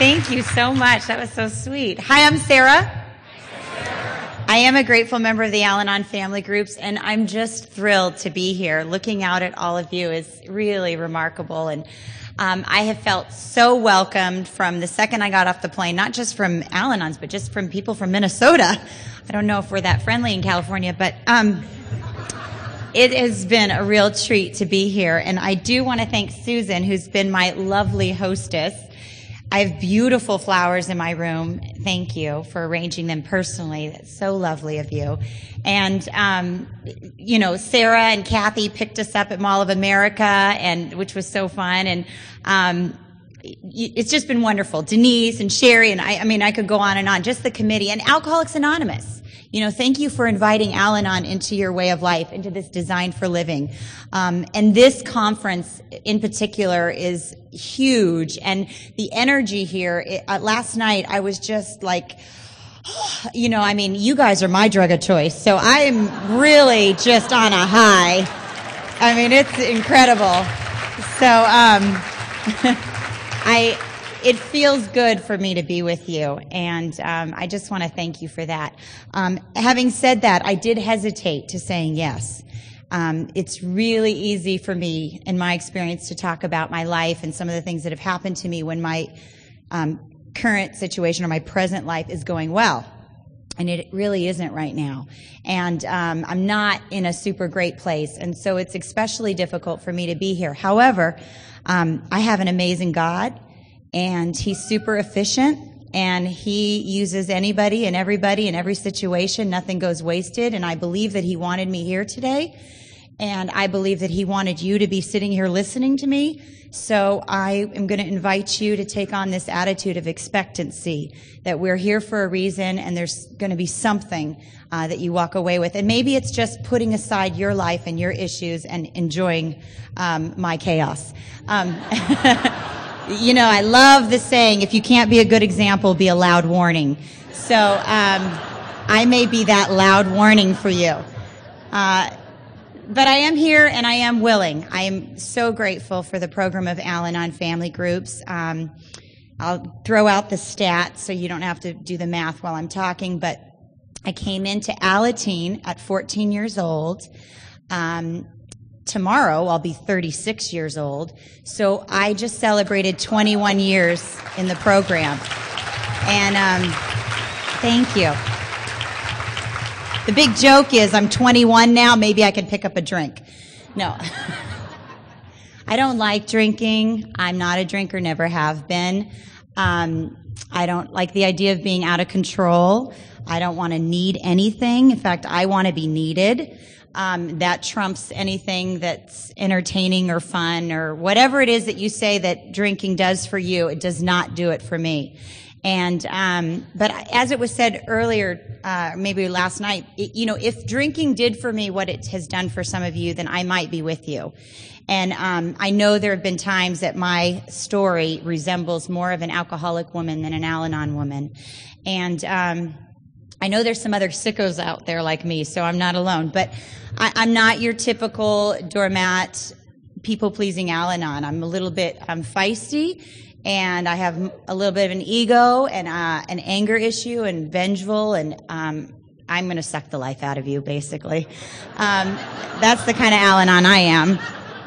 Thank you so much. That was so sweet. Hi, I'm Sarah. I am a grateful member of the Al Anon family groups, and I'm just thrilled to be here. Looking out at all of you is really remarkable. And um, I have felt so welcomed from the second I got off the plane, not just from Al Anons, but just from people from Minnesota. I don't know if we're that friendly in California, but um, it has been a real treat to be here. And I do want to thank Susan, who's been my lovely hostess. I have beautiful flowers in my room. Thank you for arranging them personally. That's so lovely of you. And, um, you know, Sarah and Kathy picked us up at Mall of America, and which was so fun. And um, it's just been wonderful. Denise and Sherry, and I, I mean, I could go on and on. Just the committee and Alcoholics Anonymous. You know, thank you for inviting Al Anon into your way of life, into this design for living. Um, and this conference in particular is huge. And the energy here, it, uh, last night I was just like, you know, I mean, you guys are my drug of choice. So I'm really just on a high. I mean, it's incredible. So, um, I, it feels good for me to be with you, and um, I just want to thank you for that. Um, having said that, I did hesitate to saying yes. Um, it's really easy for me, in my experience, to talk about my life and some of the things that have happened to me when my um, current situation or my present life is going well. And it really isn't right now. And um, I'm not in a super great place. And so it's especially difficult for me to be here. However, um, I have an amazing God and he's super efficient and he uses anybody and everybody in every situation. Nothing goes wasted. And I believe that he wanted me here today. And I believe that he wanted you to be sitting here listening to me. So I am going to invite you to take on this attitude of expectancy that we're here for a reason and there's going to be something uh, that you walk away with. And maybe it's just putting aside your life and your issues and enjoying um, my chaos. Um, you know, I love the saying, if you can't be a good example, be a loud warning. So um, I may be that loud warning for you. Uh, but I am here and I am willing. I am so grateful for the program of Al Anon family groups. Um, I'll throw out the stats so you don't have to do the math while I'm talking, but I came into Alateen at 14 years old. Um, tomorrow I'll be 36 years old. So I just celebrated 21 years in the program. And um, thank you. The big joke is I'm 21 now, maybe I can pick up a drink. No. I don't like drinking. I'm not a drinker, never have been. Um, I don't like the idea of being out of control. I don't want to need anything. In fact, I want to be needed um, that trumps anything that's entertaining or fun or whatever it is that you say that drinking does for you. It does not do it for me. And um, but as it was said earlier, uh, maybe last night, it, you know, if drinking did for me what it has done for some of you, then I might be with you. And um, I know there have been times that my story resembles more of an alcoholic woman than an Al-Anon woman, and um, I know there's some other sickos out there like me, so I'm not alone. But I, am not your typical doormat, people pleasing Al Anon. I'm a little bit, I'm feisty, and I have a little bit of an ego and uh, an anger issue and vengeful, and um, I'm going to suck the life out of you, basically. Um, that's the kind of Al Anon I am.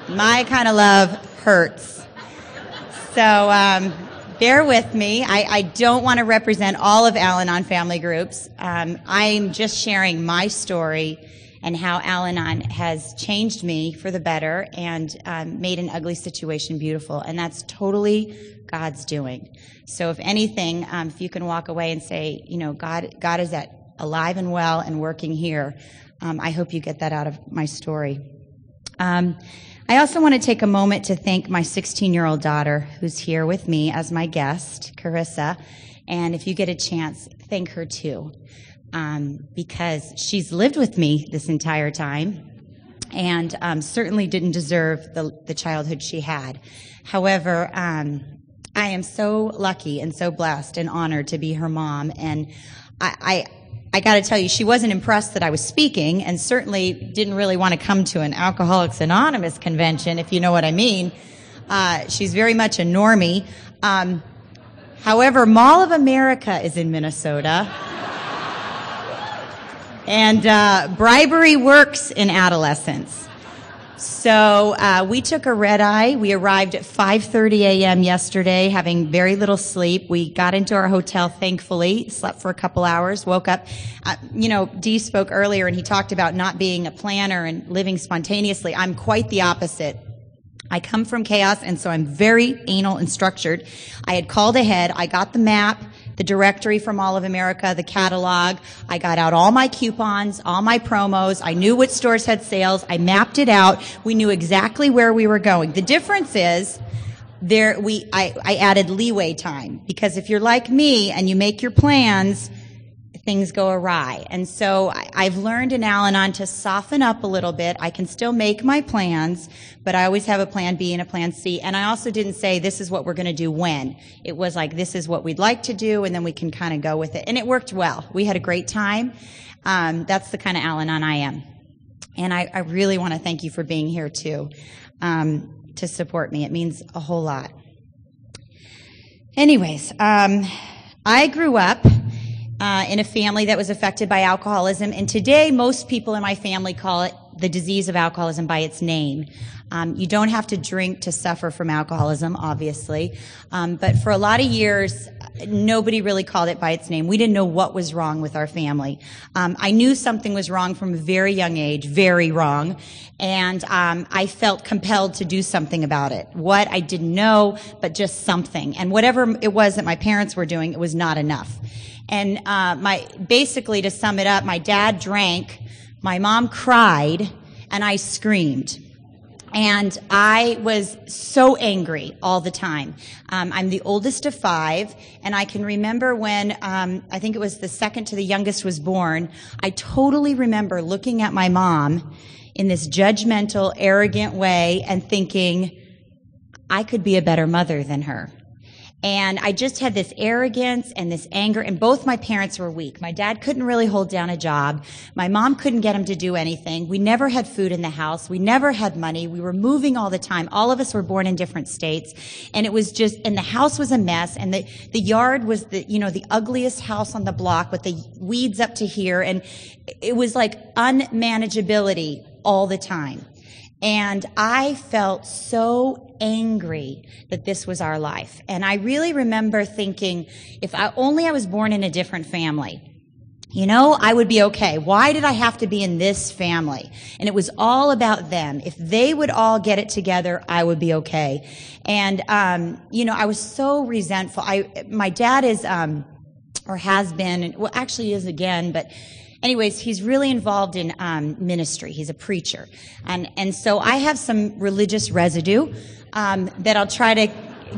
My kind of love hurts. So, um, bear with me. I, I don't want to represent all of Al Anon family groups. Um, I'm just sharing my story and how Al Anon has changed me for the better and um, made an ugly situation beautiful. And that's totally God's doing. So, if anything, um, if you can walk away and say, you know, God, God is at alive and well and working here, um, I hope you get that out of my story. I also want to take a moment to thank my 16 year old daughter who's here with me as my guest, Carissa. And if you get a chance, thank her too. Um, because she's lived with me this entire time and um, certainly didn't deserve the, the, childhood she had. However, um, I am so lucky and so blessed and honored to be her mom. And I, I I got to tell you, she wasn't impressed that I was speaking and certainly didn't really want to come to an Alcoholics Anonymous convention, if you know what I mean. Uh, she's very much a normie. Um, However, Mall of America is in Minnesota. and uh, bribery works in adolescence. So uh, we took a red eye. We arrived at 5:30 a.m. yesterday, having very little sleep. We got into our hotel, thankfully, slept for a couple hours, woke up. Uh, you know, Dee spoke earlier, and he talked about not being a planner and living spontaneously. I'm quite the opposite. I come from chaos, and so I'm very anal and structured. I had called ahead. I got the map the directory from Mall of America, the catalog. I got out all my coupons, all my promos. I knew what stores had sales. I mapped it out. We knew exactly where we were going. The difference is there we I, I added leeway time because if you're like me and you make your plans, things go awry. And so I, have learned in Al Anon to soften up a little bit. I can still make my plans, but I always have a plan B and a plan C. And I also didn't say this is what we're going to do when. It was like this is what we'd like to do, and then we can kind of go with it. And it worked well. We had a great time. Um, that's the kind of Al Anon I am. And I, I really want to thank you for being here too, um, to support me. It means a whole lot. Anyways, um, I grew up uh, in a family that was affected by alcoholism. And today, most people in my family call it the disease of alcoholism by its name. Um, you don't have to drink to suffer from alcoholism, obviously. Um, but for a lot of years, nobody really called it by its name. We didn't know what was wrong with our family. Um, I knew something was wrong from a very young age, very wrong, and um, I felt compelled to do something about it. What I didn't know, but just something. And whatever it was that my parents were doing, it was not enough. And uh, my basically to sum it up, my dad drank, my mom cried, and I screamed. And I was so angry all the time. Um, I'm the oldest of five, and I can remember when um, I think it was the second to the youngest was born. I totally remember looking at my mom in this judgmental, arrogant way and thinking, I could be a better mother than her. And I just had this arrogance and this anger, and both my parents were weak. My dad couldn't really hold down a job. My mom couldn't get him to do anything. We never had food in the house. We never had money. We were moving all the time. All of us were born in different states. And it was just, and the house was a mess, and the, the yard was the, you know, the ugliest house on the block with the weeds up to here. And it was like unmanageability all the time. And I felt so angry that this was our life. And I really remember thinking, if I, only I was born in a different family, you know, I would be okay. Why did I have to be in this family? And it was all about them. If they would all get it together, I would be okay. And, um, you know, I was so resentful. I, my dad is, um, or has been, well, actually is again, but anyways, he's really involved in um, ministry. He's a preacher, and and so I have some religious residue um, that I'll try to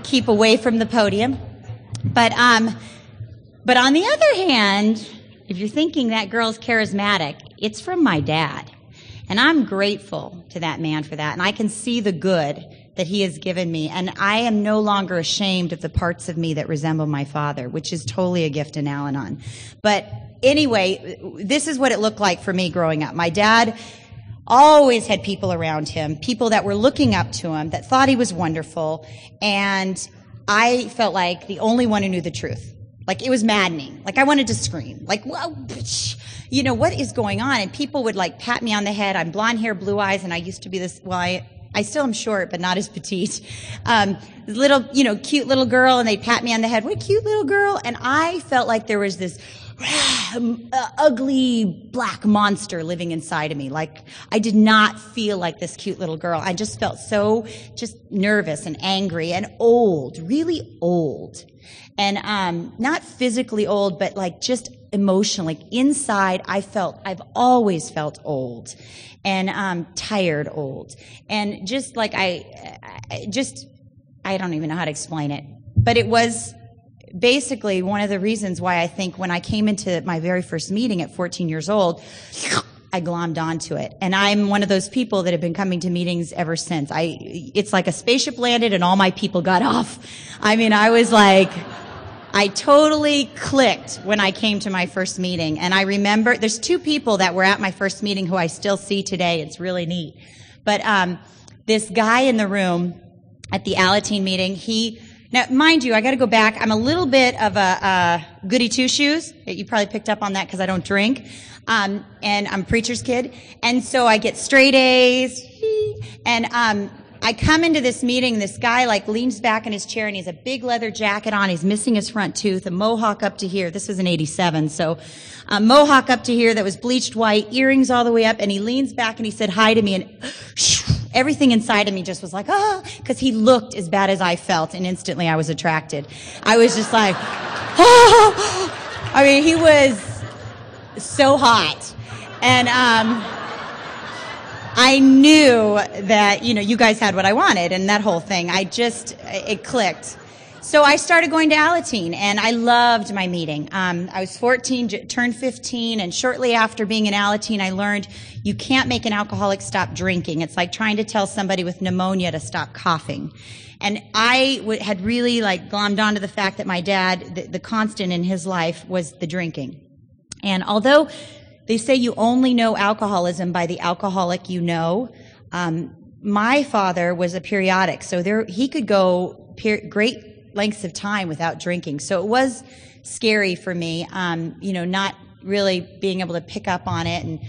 keep away from the podium. But um, but on the other hand, if you're thinking that girl's charismatic, it's from my dad, and I'm grateful to that man for that, and I can see the good that he has given me. And I am no longer ashamed of the parts of me that resemble my father, which is totally a gift in Al Anon. But anyway, this is what it looked like for me growing up. My dad always had people around him, people that were looking up to him, that thought he was wonderful. And I felt like the only one who knew the truth. Like it was maddening. Like I wanted to scream. Like, whoa, you know, what is going on? And people would like pat me on the head. I'm blonde hair, blue eyes, and I used to be this, well, I, I still am short, but not as petite. Um, little, you know, cute little girl, and they'd pat me on the head. What a cute little girl. And I felt like there was this uh, ugly black monster living inside of me. Like I did not feel like this cute little girl. I just felt so just nervous and angry and old, really old. And um, not physically old, but like just emotionally. Inside, I felt, I've always felt old and um, tired old. And just like I, I just, I don't even know how to explain it. But it was basically one of the reasons why I think when I came into my very first meeting at 14 years old, I glommed onto it. And I'm one of those people that have been coming to meetings ever since. I, it's like a spaceship landed and all my people got off. I mean, I was like, I totally clicked when I came to my first meeting. And I remember there's two people that were at my first meeting who I still see today. It's really neat. But, um, this guy in the room at the Alateen meeting, he, Now, mind you, I got to go back. I'm a little bit of a, a goody two shoes. You probably picked up on that because I don't drink. Um, and I'm a preacher's kid. And so I get straight A's. And um, I come into this meeting, this guy like leans back in his chair and he's a big leather jacket on. He's missing his front tooth, a mohawk up to here. This was an 87. So a mohawk up to here that was bleached white, earrings all the way up. And he leans back and he said hi to me and everything inside of me just was like, ah, because he looked as bad as I felt, and instantly I was attracted. I was just like, oh, I mean, he was so hot. And, um, I knew that, you know, you guys had what I wanted and that whole thing. I just, it clicked. So I started going to Alateen and I loved my meeting. Um, I was 14, turned 15, and shortly after being in Alateen, I learned you can't make an alcoholic stop drinking. It's like trying to tell somebody with pneumonia to stop coughing. And I w- had really like glommed onto the fact that my dad, the, the constant in his life was the drinking. And although they say you only know alcoholism by the alcoholic you know. Um, my father was a periodic, so there he could go great lengths of time without drinking. So it was scary for me, um, you know, not really being able to pick up on it, and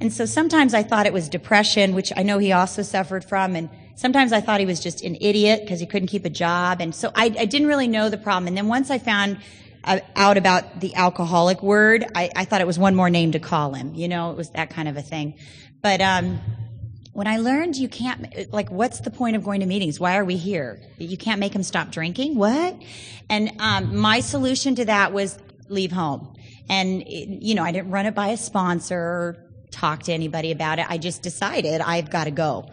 and so sometimes I thought it was depression, which I know he also suffered from, and sometimes I thought he was just an idiot because he couldn't keep a job, and so I, I didn't really know the problem. And then once I found out about the alcoholic word. I, I, thought it was one more name to call him. You know, it was that kind of a thing. But um, when I learned you can't, like, what's the point of going to meetings? Why are we here? You can't make him stop drinking? What? And um, my solution to that was leave home. And, you know, I didn't run it by a sponsor or talk to anybody about it. I just decided I've got to go.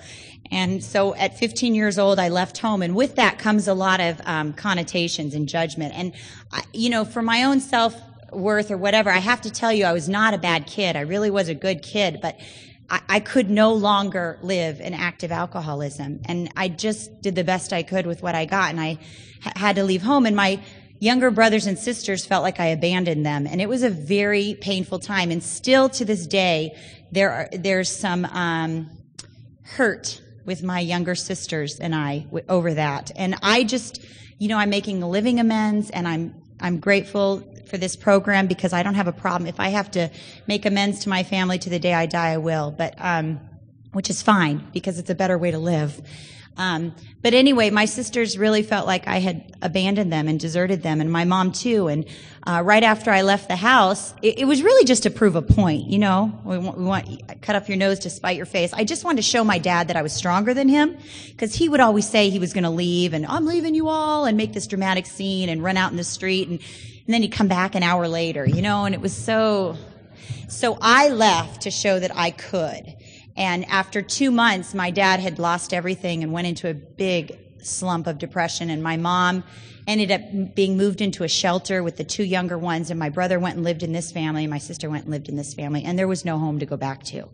And so at 15 years old, I left home. And with that comes a lot of um, connotations and judgment. And, I, you know, for my own self worth or whatever, I have to tell you, I was not a bad kid. I really was a good kid, but I, I could no longer live in active alcoholism. And I just did the best I could with what I got. And I had to leave home. And my younger brothers and sisters felt like I abandoned them. And it was a very painful time. And still to this day, there are, there's some, um, hurt with my younger sisters and I w- over that. And I just, you know, I'm making living amends and I'm, I'm grateful for this program because I don't have a problem. If I have to make amends to my family to the day I die, I will. But, um, which is fine because it's a better way to live. Um, but anyway, my sisters really felt like I had abandoned them and deserted them, and my mom too. And uh, right after I left the house, it, it, was really just to prove a point. You know, we want, we want cut off your nose to spite your face. I just wanted to show my dad that I was stronger than him because he would always say he was going to leave, and I'm leaving you all, and make this dramatic scene and run out in the street, and, and then he'd come back an hour later. You know, and it was so. So I left to show that I could. And after two months, my dad had lost everything and went into a big slump of depression. And my mom ended up being moved into a shelter with the two younger ones. And my brother went and lived in this family. My sister went and lived in this family. And there was no home to go back to.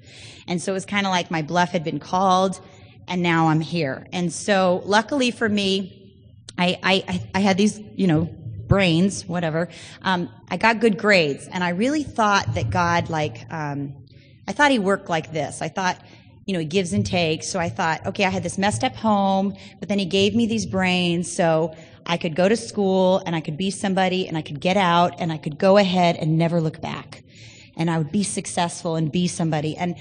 And so it was kind of like my bluff had been called and now I'm here. And so luckily for me, I, I, I had these, you know, brains, whatever. Um, I got good grades and I really thought that God like, um, I thought he worked like this. I thought, you know, he gives and takes. So I thought, okay, I had this messed up home, but then he gave me these brains so I could go to school and I could be somebody and I could get out and I could go ahead and never look back. And I would be successful and be somebody. And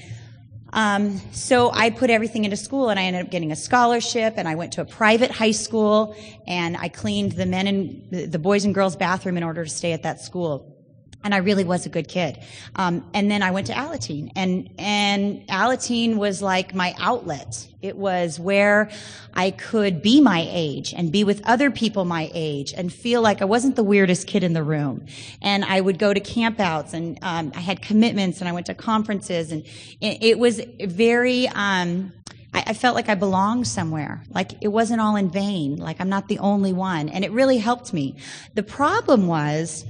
um, so I put everything into school and I ended up getting a scholarship and I went to a private high school and I cleaned the men and the boys and girls bathroom in order to stay at that school and I really was a good kid. Um, and then I went to Alateen, and and Alateen was like my outlet. It was where I could be my age and be with other people my age and feel like I wasn't the weirdest kid in the room. And I would go to campouts, and um, I had commitments, and I went to conferences, and it, it was very. Um, I, I felt like I belonged somewhere. Like it wasn't all in vain. Like I'm not the only one. And it really helped me. The problem was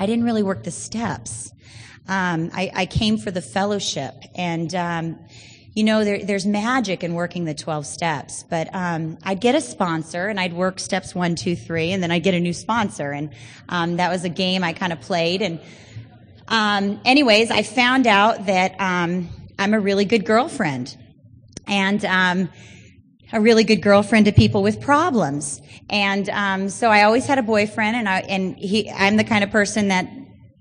I didn't really work the steps. Um, I, I, came for the fellowship, and um, you know, there, there's magic in working the 12 steps. But um, I'd get a sponsor, and I'd work steps one, two, three, and then I'd get a new sponsor, and um, that was a game I kind of played. And um, anyways, I found out that um, I'm a really good girlfriend, and a really good girlfriend to people with problems. And um, so I always had a boyfriend, and I and he. I'm the kind of person that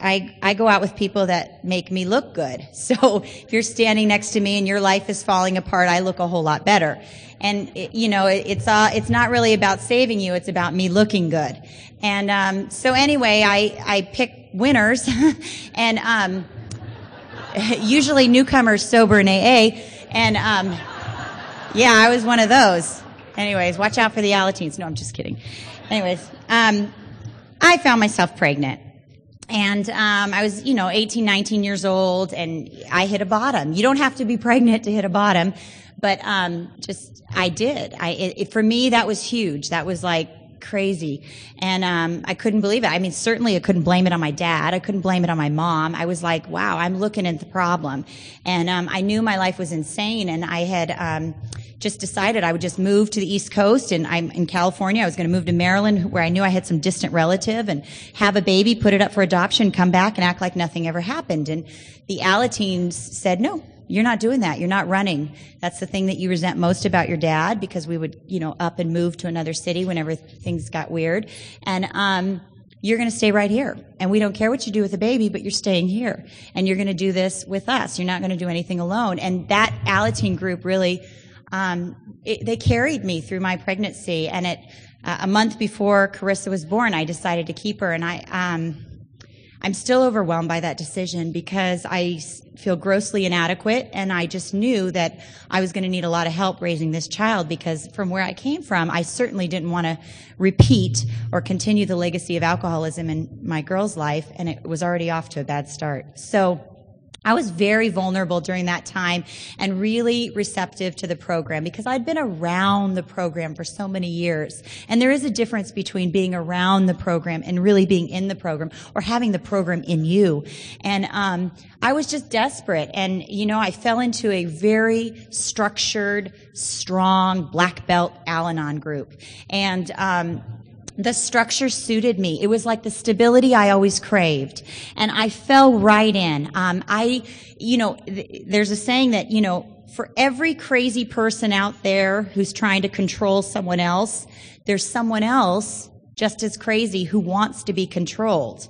I, I go out with people that make me look good. So if you're standing next to me and your life is falling apart, I look a whole lot better. And it, you know, it, it's uh, it's not really about saving you; it's about me looking good. And um, so anyway, I I pick winners, and um, usually newcomers sober in AA, and um, yeah, I was one of those. Anyways, watch out for the Alateens. No, I'm just kidding. Anyways, um, I found myself pregnant. And um, I was, you know, 18, 19 years old, and I hit a bottom. You don't have to be pregnant to hit a bottom, but um, just I did. I it, it, for me that was huge. That was like crazy, and um, I couldn't believe it. I mean, certainly I couldn't blame it on my dad. I couldn't blame it on my mom. I was like, wow, I'm looking at the problem, and um, I knew my life was insane, and I had um, just decided I would just move to the East Coast and I'm in California. I was going to move to Maryland where I knew I had some distant relative and have a baby, put it up for adoption, come back and act like nothing ever happened. And the Alateens said, no, you're not doing that. You're not running. That's the thing that you resent most about your dad because we would, you know, up and move to another city whenever things got weird. And, um, you're going to stay right here. And we don't care what you do with the baby, but you're staying here. And you're going to do this with us. You're not going to do anything alone. And that Alateen group really um, it, they carried me through my pregnancy. And it, uh, a month before Carissa was born, I decided to keep her. And I, um, I'm still overwhelmed by that decision because I feel grossly inadequate and I just knew that I was going to need a lot of help raising this child because from where I came from, I certainly didn't want to repeat or continue the legacy of alcoholism in my girl's life and it was already off to a bad start. So I was very vulnerable during that time and really receptive to the program because I'd been around the program for so many years. And there is a difference between being around the program and really being in the program or having the program in you. And um, I was just desperate. And, you know, I fell into a very structured, strong black belt Al Anon group. And, um, the structure suited me. It was like the stability I always craved. And I fell right in. Um, I, you know, th- there's a saying that, you know, for every crazy person out there who's trying to control someone else, there's someone else just as crazy who wants to be controlled.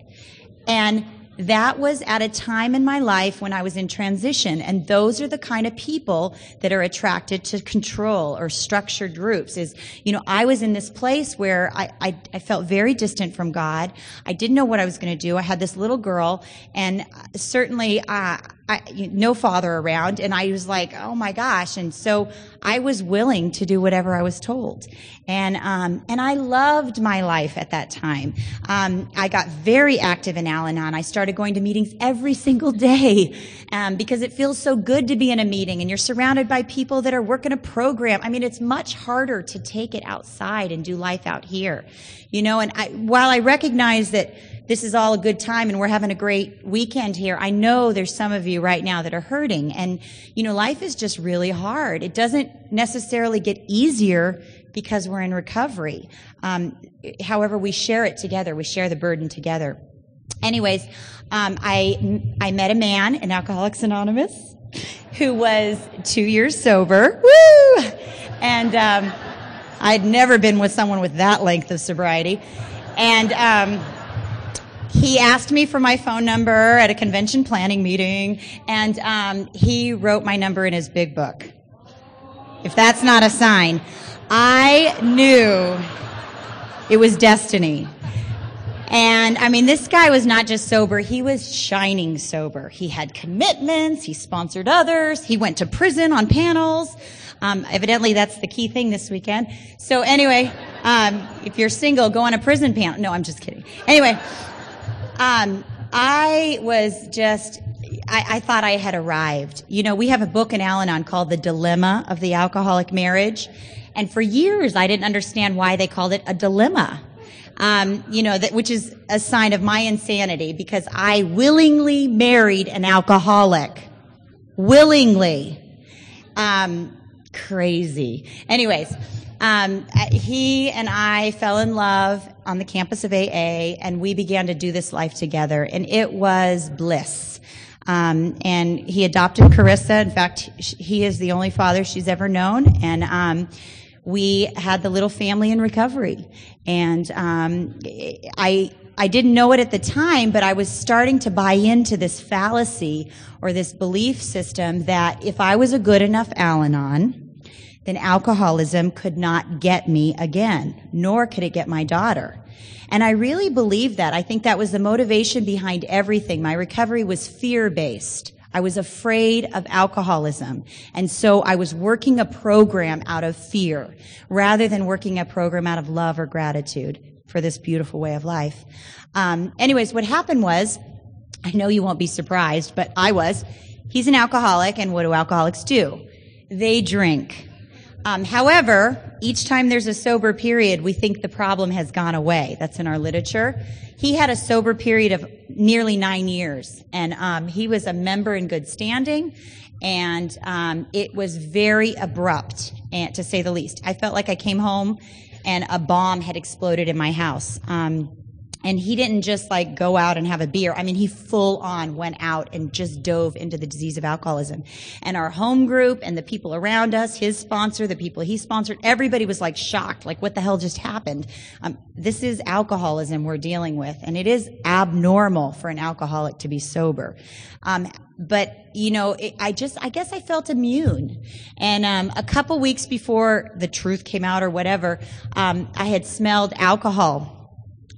And that was at a time in my life when I was in transition. And those are the kind of people that are attracted to control or structured groups is, you know, I was in this place where I, I, I felt very distant from God. I didn't know what I was going to do. I had this little girl and certainly, uh, I, no father around, and I was like, oh my gosh. And so I was willing to do whatever I was told. And, um, and I loved my life at that time. Um, I got very active in Al Anon. I started going to meetings every single day um, because it feels so good to be in a meeting and you're surrounded by people that are working a program. I mean, it's much harder to take it outside and do life out here, you know, and I, while I recognize that this is all a good time and we're having a great weekend here. I know there's some of you right now that are hurting and, you know, life is just really hard. It doesn't necessarily get easier because we're in recovery. Um, however, we share it together. We share the burden together. Anyways, um, I, I met a man in Alcoholics Anonymous who was two years sober. Woo! And, um, I'd never been with someone with that length of sobriety. And, um, he asked me for my phone number at a convention planning meeting, and um, he wrote my number in his big book. If that's not a sign, I knew it was destiny. And I mean, this guy was not just sober, he was shining sober. He had commitments, he sponsored others, he went to prison on panels. Um, evidently, that's the key thing this weekend. So, anyway, um, if you're single, go on a prison panel. No, I'm just kidding. Anyway, um, I was just, I, I, thought I had arrived. You know, we have a book in Al Anon called The Dilemma of the Alcoholic Marriage. And for years, I didn't understand why they called it a dilemma. Um, you know, that, which is a sign of my insanity because I willingly married an alcoholic. Willingly. Um, crazy. Anyways, um, he and I fell in love on the campus of AA, and we began to do this life together, and it was bliss. Um, and he adopted Carissa. In fact, he is the only father she's ever known, and um, we had the little family in recovery. And um, I, I didn't know it at the time, but I was starting to buy into this fallacy or this belief system that if I was a good enough Al Anon, then alcoholism could not get me again, nor could it get my daughter. And I really believe that. I think that was the motivation behind everything. My recovery was fear based. I was afraid of alcoholism. And so I was working a program out of fear rather than working a program out of love or gratitude for this beautiful way of life. Um, anyways, what happened was, I know you won't be surprised, but I was. He's an alcoholic, and what do alcoholics do? They drink. Um, however, each time there's a sober period, we think the problem has gone away. That's in our literature. He had a sober period of nearly nine years, and um, he was a member in good standing, and um, it was very abrupt, and, to say the least. I felt like I came home and a bomb had exploded in my house. Um, and he didn't just like go out and have a beer. I mean, he full on went out and just dove into the disease of alcoholism. And our home group and the people around us, his sponsor, the people he sponsored, everybody was like shocked. Like, what the hell just happened? Um, this is alcoholism we're dealing with. And it is abnormal for an alcoholic to be sober. Um, but you know, it, I just, I guess I felt immune. And um, a couple weeks before the truth came out or whatever, um, I had smelled alcohol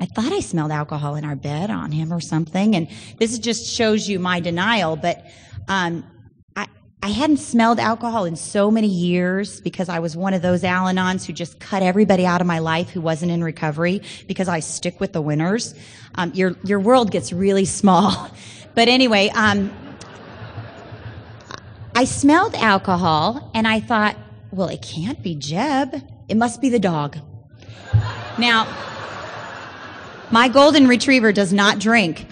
I thought I smelled alcohol in our bed on him or something. And this just shows you my denial. But um, I, I hadn't smelled alcohol in so many years because I was one of those Al Anons who just cut everybody out of my life who wasn't in recovery because I stick with the winners. Um, your, your world gets really small. But anyway, um, I smelled alcohol and I thought, well, it can't be Jeb. It must be the dog. Now, my golden retriever does not drink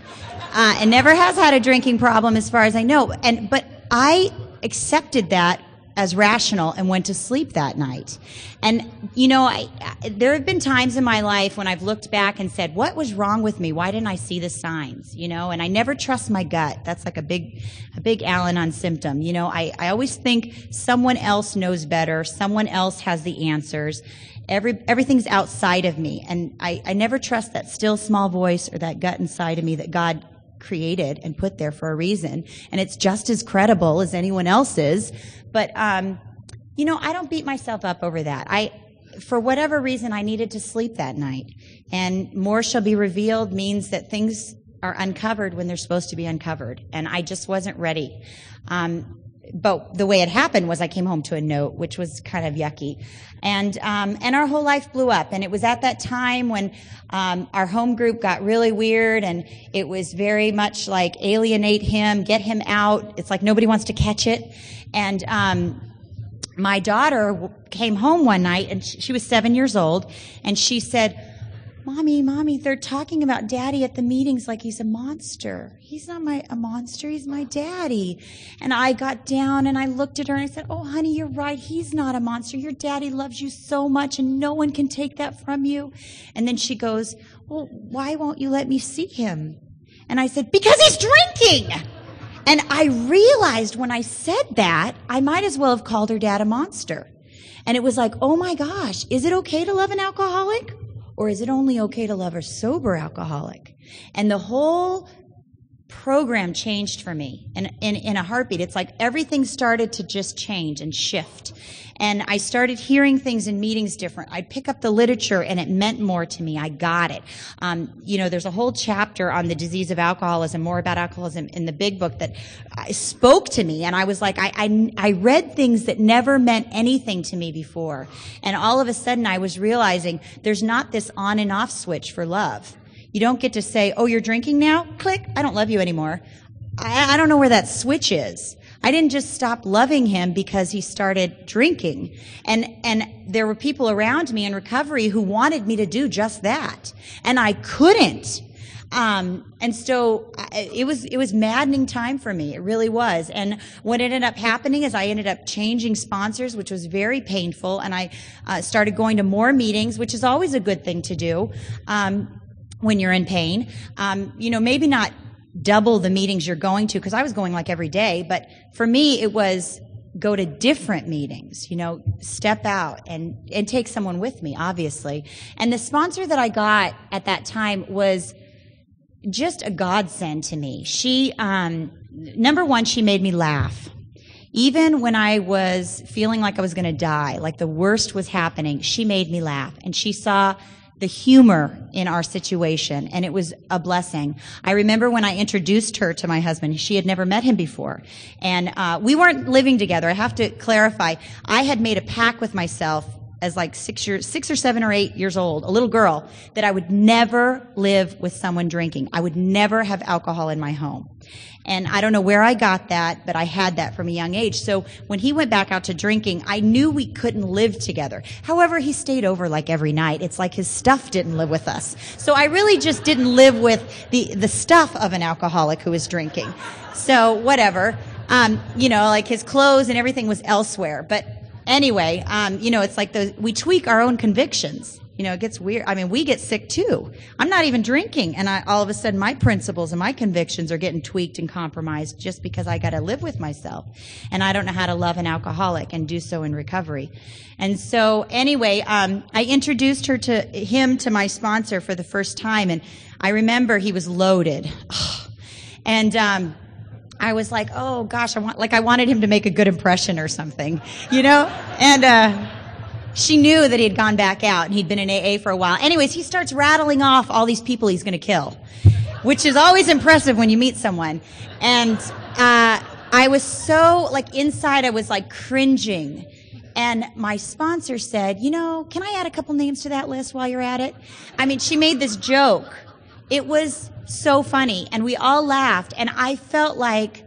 uh, and never has had a drinking problem as far as I know. And but I accepted that as rational and went to sleep that night. And you know, I, I, there have been times in my life when I've looked back and said, "What was wrong with me? Why didn't I see the signs?" You know, and I never trust my gut. That's like a big, a big Al-Anon symptom. You know, I, I always think someone else knows better, someone else has the answers. Every, everything's outside of me. And I, I never trust that still small voice or that gut inside of me that God created and put there for a reason. And it's just as credible as anyone else's. But, um, you know, I don't beat myself up over that. I, for whatever reason, I needed to sleep that night. And more shall be revealed means that things are uncovered when they're supposed to be uncovered. And I just wasn't ready. Um, but the way it happened was I came home to a note, which was kind of yucky, and um, and our whole life blew up. And it was at that time when um, our home group got really weird, and it was very much like alienate him, get him out. It's like nobody wants to catch it. And um, my daughter came home one night, and she, she was seven years old, and she said Mommy, mommy, they're talking about daddy at the meetings like he's a monster. He's not my a monster, he's my daddy. And I got down and I looked at her and I said, Oh honey, you're right, he's not a monster. Your daddy loves you so much and no one can take that from you. And then she goes, Well, why won't you let me see him? And I said, Because he's drinking. And I realized when I said that, I might as well have called her dad a monster. And it was like, oh my gosh, is it okay to love an alcoholic? Or is it only okay to love a sober alcoholic? And the whole program changed for me in, in, in a heartbeat. It's like everything started to just change and shift. And I started hearing things in meetings different. I'd pick up the literature and it meant more to me. I got it. Um, you know, there's a whole chapter on the disease of alcoholism, more about alcoholism in the big book that spoke to me. And I was like, I, I, I read things that never meant anything to me before. And all of a sudden I was realizing there's not this on and off switch for love. You don't get to say, oh, you're drinking now? Click. I don't love you anymore. I, I don't know where that switch is. I didn't just stop loving him because he started drinking. And, and there were people around me in recovery who wanted me to do just that. And I couldn't. Um, and so it was, it was maddening time for me. It really was. And what ended up happening is I ended up changing sponsors, which was very painful. And I uh, started going to more meetings, which is always a good thing to do. Um, when you're in pain, um, you know, maybe not double the meetings you're going to because I was going like every day. But for me, it was go to different meetings, you know, step out and, and take someone with me, obviously. And the sponsor that I got at that time was just a godsend to me. She, um, number one, she made me laugh. Even when I was feeling like I was going to die, like the worst was happening, she made me laugh. And she saw the humor in our situation, and it was a blessing. I remember when I introduced her to my husband, she had never met him before. And uh, we weren't living together. I have to clarify. I had made a pact with myself as like six years, six or seven or eight years old, a little girl, that I would never live with someone drinking. I would never have alcohol in my home. And I don't know where I got that, but I had that from a young age. So when he went back out to drinking, I knew we couldn't live together. However, he stayed over like every night. It's like his stuff didn't live with us. So I really just didn't live with the, the stuff of an alcoholic who was drinking. So whatever. Um, you know, like his clothes and everything was elsewhere. But anyway, um, you know, it's like those, we tweak our own convictions. You know, it gets weird. I mean, we get sick too. I'm not even drinking, and I, all of a sudden, my principles and my convictions are getting tweaked and compromised just because I got to live with myself, and I don't know how to love an alcoholic and do so in recovery. And so, anyway, um, I introduced her to him to my sponsor for the first time, and I remember he was loaded, and. Um, I was like, oh gosh, I want, like I wanted him to make a good impression or something, you know? And, uh, she knew that he had gone back out and he'd been in AA for a while. Anyways, he starts rattling off all these people he's going to kill, which is always impressive when you meet someone. And uh, I was so like inside, I was like cringing. And my sponsor said, "You know, can I add a couple names to that list while you're at it?" I mean, she made this joke. It was so funny, and we all laughed. And I felt like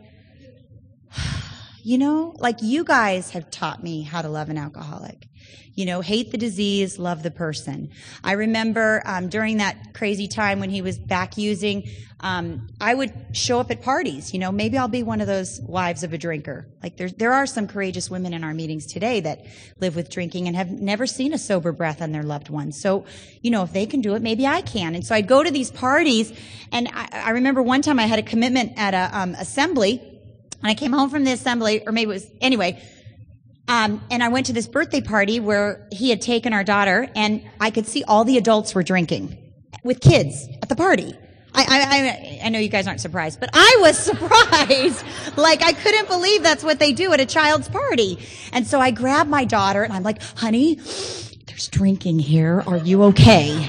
you know, like you guys have taught me how to love an alcoholic. You know, hate the disease, love the person. I remember um, during that crazy time when he was back using, um, I would show up at parties. You know, maybe I'll be one of those wives of a drinker. Like there, there are some courageous women in our meetings today that live with drinking and have never seen a sober breath on their loved ones. So, you know, if they can do it, maybe I can. And so I'd go to these parties, and I, I remember one time I had a commitment at a um, assembly, and I came home from the assembly, or maybe it was anyway um, and I went to this birthday party where he had taken our daughter, and I could see all the adults were drinking with kids at the party. I, I, I, know you guys aren't surprised, but I was surprised. like, I couldn't believe that's what they do at a child's party. And so I grabbed my daughter and I'm like, honey, there's drinking here. Are you okay?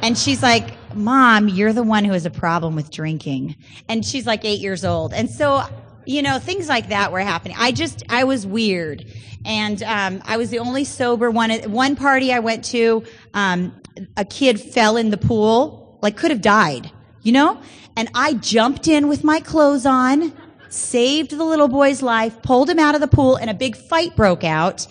And she's like, mom, you're the one who has a problem with drinking. And she's like eight years old. And so you know, things like that were happening. I just, I was weird. And, um, I was the only sober one at one party I went to. Um, a kid fell in the pool, like could have died, you know? And I jumped in with my clothes on, saved the little boy's life, pulled him out of the pool, and a big fight broke out.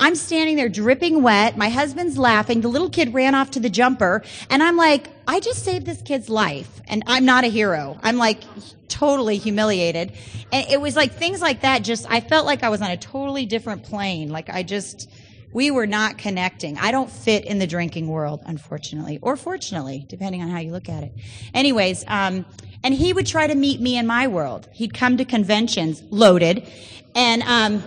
I'm standing there dripping wet. My husband's laughing. The little kid ran off to the jumper. And I'm like, I just saved this kid's life. And I'm not a hero. I'm like totally humiliated. And it was like things like that just, I felt like I was on a totally different plane. Like I just, we were not connecting. I don't fit in the drinking world, unfortunately, or fortunately, depending on how you look at it. Anyways, um, and he would try to meet me in my world. He'd come to conventions loaded, and um,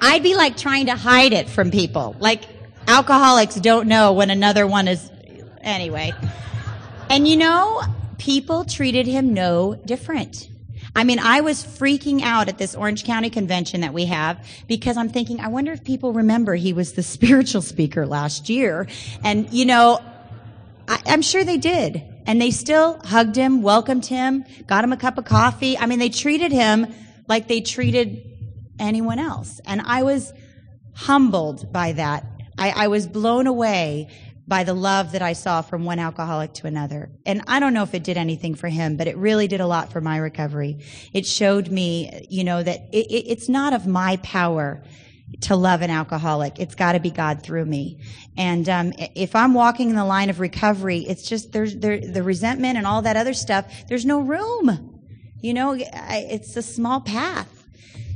I'd be like trying to hide it from people. Like alcoholics don't know when another one is, anyway. And you know, people treated him no different. I mean, I was freaking out at this Orange County convention that we have because I'm thinking, I wonder if people remember he was the spiritual speaker last year. And, you know, I, I'm sure they did. And they still hugged him, welcomed him, got him a cup of coffee. I mean, they treated him like they treated anyone else. And I was humbled by that. I, I was blown away by the love that I saw from one alcoholic to another. And I don't know if it did anything for him, but it really did a lot for my recovery. It showed me, you know, that it, it, it's not of my power to love an alcoholic. It's got to be God through me. And um, if I'm walking in the line of recovery, it's just there's there, the resentment and all that other stuff. There's no room. You know, it's a small path.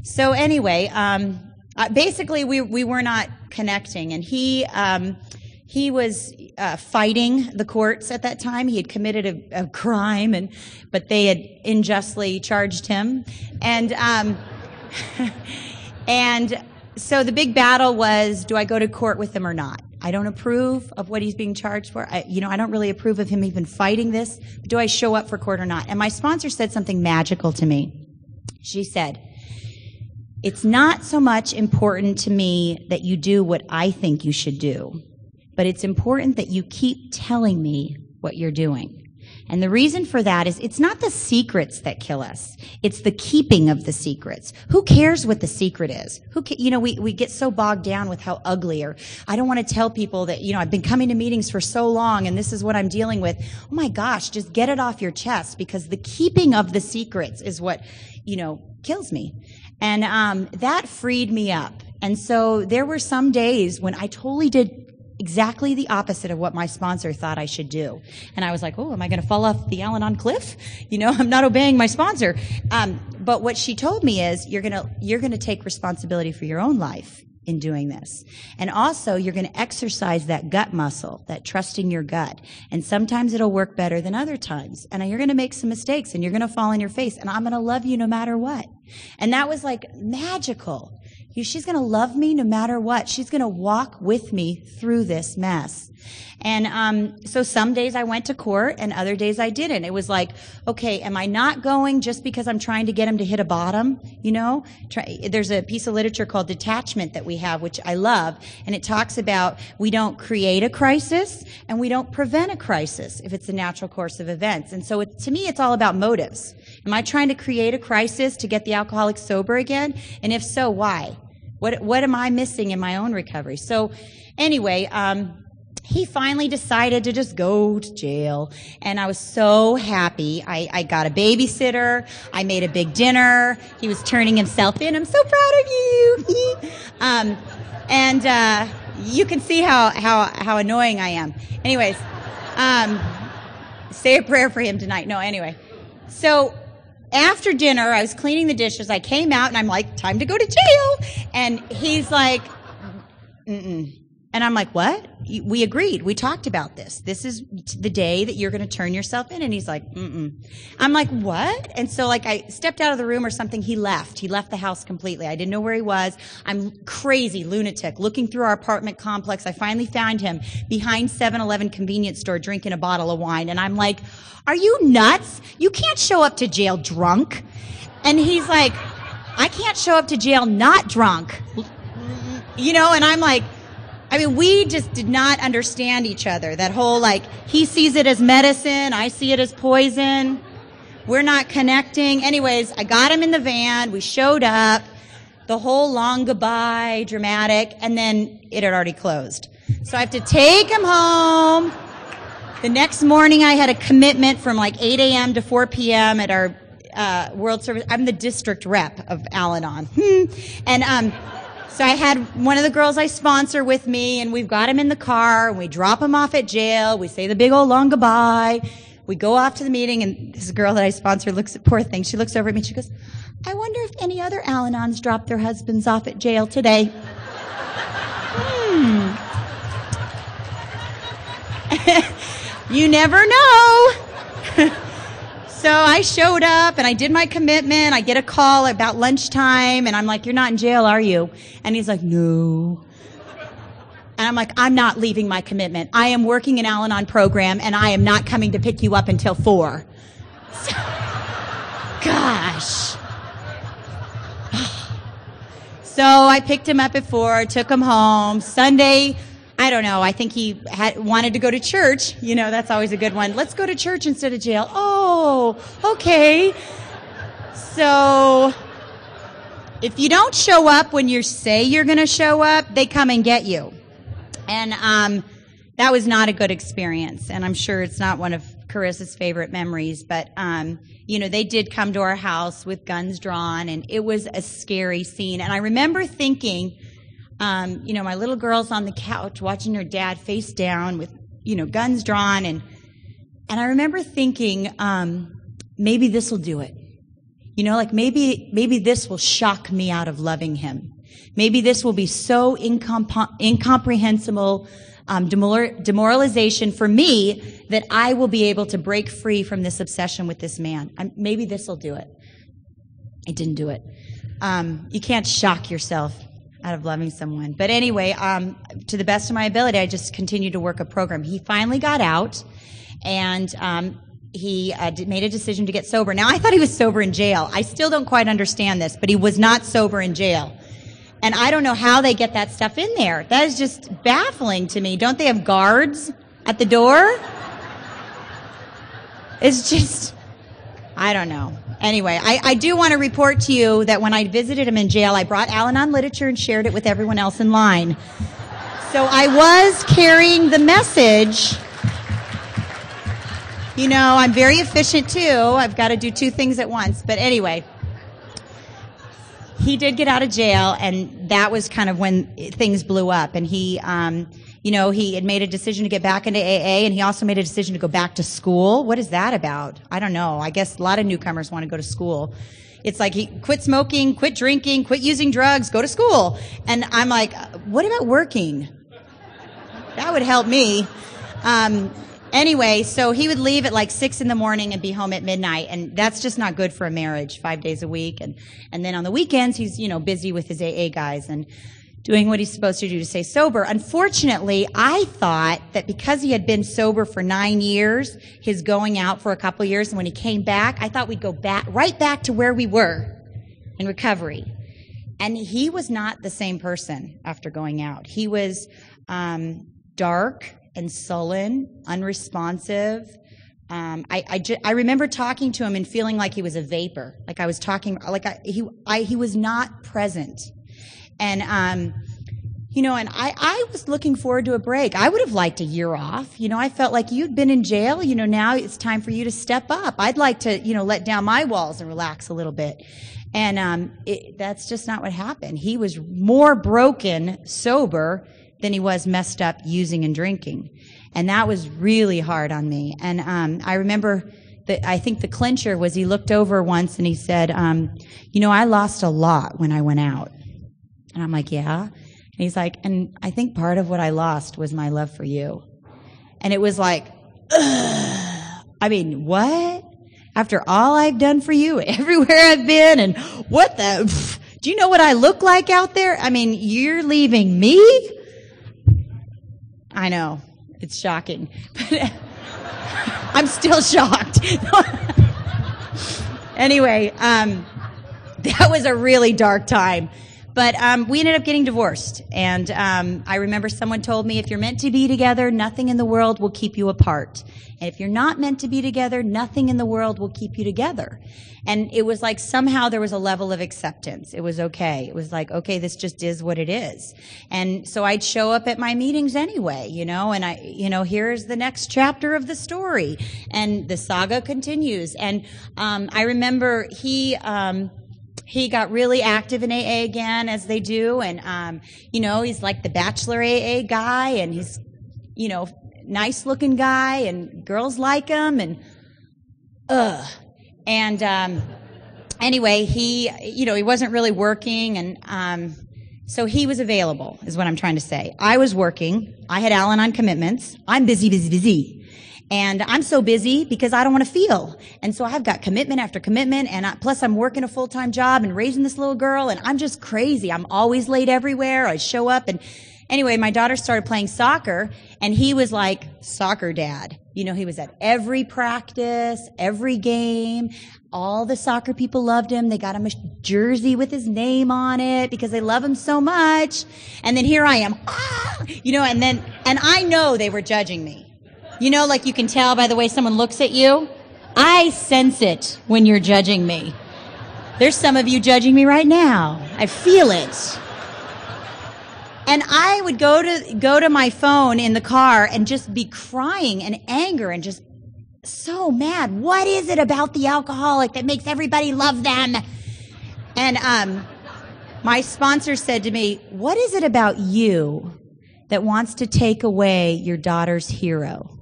So anyway, um, uh, basically we we were not connecting, and he um, he was uh, fighting the courts at that time. He had committed a, a, crime, and but they had unjustly charged him, and um, And so the big battle was, do I go to court with him or not? I don't approve of what he's being charged for. I, you know, I don't really approve of him even fighting this. Do I show up for court or not? And my sponsor said something magical to me. She said, it's not so much important to me that you do what I think you should do, but it's important that you keep telling me what you're doing. And the reason for that is it's not the secrets that kill us. It's the keeping of the secrets. Who cares what the secret is? Who, ca- you know, we, we get so bogged down with how ugly or I don't want to tell people that, you know, I've been coming to meetings for so long and this is what I'm dealing with. Oh my gosh, just get it off your chest because the keeping of the secrets is what, you know, kills me. And, um, that freed me up. And so there were some days when I totally did exactly the opposite of what my sponsor thought I should do. And I was like, oh, am I going to fall off the Al Anon cliff? You know, I'm not obeying my sponsor. Um, but what she told me is, you're going to, you're going to take responsibility for your own life in doing this. And also, you're going to exercise that gut muscle, that trusting your gut. And sometimes it'll work better than other times. And you're going to make some mistakes and you're going to fall on your face. And I'm going to love you no matter what. And that was like magical. She's going to love me no matter what. She's going to walk with me through this mess. And um, so some days I went to court and other days I didn't. It was like, okay, am I not going just because I'm trying to get him to hit a bottom? You know, Try, there's a piece of literature called Detachment that we have, which I love, and it talks about we don't create a crisis and we don't prevent a crisis if it's a natural course of events. And so it, to me, it's all about motives. Am I trying to create a crisis to get the alcoholic sober again? And if so, why? What, what am I missing in my own recovery? So anyway, um, he finally decided to just go to jail. And I was so happy. I, I, got a babysitter. I made a big dinner. He was turning himself in. I'm so proud of you. um, and uh, you can see how, how, how annoying I am. Anyways, um, say a prayer for him tonight. No, anyway. So after dinner, I was cleaning the dishes. I came out and I'm like, time to go to jail. And he's like, mm and I'm like, what? We agreed. We talked about this. This is the day that you're going to turn yourself in. And he's like, mm mm. I'm like, what? And so like I stepped out of the room or something. He left. He left the house completely. I didn't know where he was. I'm crazy, lunatic, looking through our apartment complex. I finally found him behind 7-Eleven convenience store drinking a bottle of wine. And I'm like, are you nuts? You can't show up to jail drunk. And he's like, I can't show up to jail not drunk. You know, and I'm like, I mean, we just did not understand each other. That whole like, he sees it as medicine, I see it as poison. We're not connecting. Anyways, I got him in the van. We showed up. The whole long goodbye, dramatic, and then it had already closed. So I have to take him home. The next morning, I had a commitment from like 8 a.m. to 4 p.m. at our uh, World Service. I'm the district rep of Al Anon. And um, so I had one of the girls I sponsor with me, and we've got him in the car, and we drop him off at jail. We say the big old long goodbye. We go off to the meeting, and this girl that I sponsor looks at poor thing. She looks over at me. She goes, "I wonder if any other Al-Anons dropped their husbands off at jail today." hmm. you never know. So I showed up and I did my commitment. I get a call about lunchtime and I'm like, you're not in jail, are you? And he's like, no. And I'm like, I'm not leaving my commitment. I am working an Al Anon program and I am not coming to pick you up until four. So, gosh. So I picked him up at four, took him home. Sunday, I don't know. I think he had, wanted to go to church. You know, that's always a good one. Let's go to church instead of jail. Oh, okay. So, if you don't show up when you say you're going to show up, they come and get you. And um, that was not a good experience. And I'm sure it's not one of Carissa's favorite memories. But, um, you know, they did come to our house with guns drawn, and it was a scary scene. And I remember thinking, um, you know, my little girl's on the couch watching her dad face down with, you know, guns drawn. And, and I remember thinking, um, maybe this will do it. You know, like maybe, maybe this will shock me out of loving him. Maybe this will be so incomp- incomprehensible, um, demoralization for me that I will be able to break free from this obsession with this man. maybe this will do it. It didn't do it. um, you can't shock yourself out of loving someone. But anyway, um, to the best of my ability, I just continued to work a program. He finally got out, and um, he uh, made a decision to get sober. Now, I thought he was sober in jail. I still don't quite understand this, but he was not sober in jail. And I don't know how they get that stuff in there. That is just baffling to me. Don't they have guards at the door? It's just, I don't know. Anyway, I, I do want to report to you that when I visited him in jail, I brought Al Anon literature and shared it with everyone else in line. So I was carrying the message. You know, I'm very efficient too. I've got to do two things at once. But anyway, he did get out of jail, and that was kind of when things blew up. And he, um, you know, he had made a decision to get back into AA, and he also made a decision to go back to school. What is that about? I don't know. I guess a lot of newcomers want to go to school. It's like he quit smoking, quit drinking, quit using drugs, go to school. And I'm like, what about working? That would help me. Um, Anyway, so he would leave at like six in the morning and be home at midnight, and that's just not good for a marriage, five days a week. And and then on the weekends, he's you know busy with his AA guys and doing what he's supposed to do to stay sober. Unfortunately, I thought that because he had been sober for nine years, his going out for a couple years, and when he came back, I thought we'd go back right back to where we were in recovery. And he was not the same person after going out. He was um, dark and sullen, unresponsive. Um, I, I, ju- I, remember talking to him and feeling like he was a vapor, like I was talking, like I, he, I, he was not present. And, um, you know, and I, I was looking forward to a break. I would have liked a year off. You know, I felt like you'd been in jail. You know, now it's time for you to step up. I'd like to, you know, let down my walls and relax a little bit. And um, it, that's just not what happened. He was more broken sober than he was messed up using and drinking. And that was really hard on me. And um, I remember that I think the clincher was he looked over once and he said, um, You know, I lost a lot when I went out. And I'm like, Yeah. And he's like, And I think part of what I lost was my love for you. And it was like, Ugh. I mean, what? After all I've done for you, everywhere I've been, and what the. Do you know what I look like out there? I mean, you're leaving me? I know. It's shocking. But I'm still shocked. anyway, um, that was a really dark time. But um, we ended up getting divorced. And um, I remember someone told me if you're meant to be together, nothing in the world will keep you apart. And if you're not meant to be together, nothing in the world will keep you together. And it was like somehow there was a level of acceptance. It was okay. It was like, okay, this just is what it is. And so I'd show up at my meetings anyway, you know, and I, you know, here's the next chapter of the story. And the saga continues. And um, I remember he, um, he got really active in AA again, as they do, and um, you know he's like the bachelor AA guy, and he's you know nice looking guy, and girls like him, and ugh, and um, anyway, he you know he wasn't really working, and um, so he was available, is what I'm trying to say. I was working. I had Al Anon commitments. I'm busy, busy, busy. And I'm so busy because I don't want to feel. And so I've got commitment after commitment. And I, plus I'm working a full-time job and raising this little girl. And I'm just crazy. I'm always late everywhere. I show up and anyway, my daughter started playing soccer and he was like soccer dad. You know, he was at every practice, every game. All the soccer people loved him. They got him a jersey with his name on it because they love him so much. And then here I am, ah, you know, and then, and I know they were judging me. You know, like you can tell by the way someone looks at you. I sense it when you're judging me. There's some of you judging me right now. I feel it. And I would go to go to my phone in the car and just be crying and anger and just so mad. What is it about the alcoholic that makes everybody love them? And um, my sponsor said to me, "What is it about you that wants to take away your daughter's hero?"